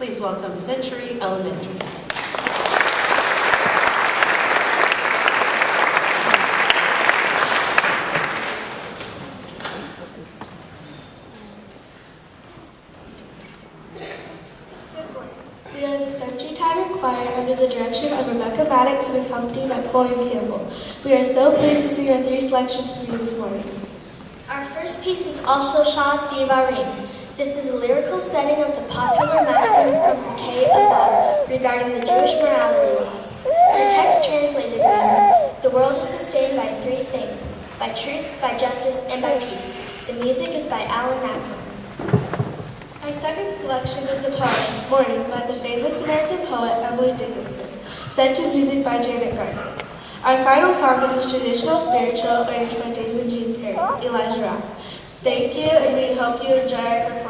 Please welcome Century Elementary. We are the Century Tiger Choir under the direction of Rebecca Maddox and accompanied by Pauline Campbell. We are so pleased to sing our three selections for you this morning. Our first piece is Al Shlosha D'varim. This is a lyrical setting of the popular maxim from the Pirkei Avot regarding the Jewish morality laws. The text translated means, the world is sustained by three things, by truth, by justice, and by peace. The music is by Allan Naplan. Our second selection is a poem, Morning, by the famous American poet Emily Dickinson, set to music by Janet Gardner. Our final song is a traditional spiritual arranged by David Jean Perry, Elijah Rock. Thank you, and we hope you enjoy our performance.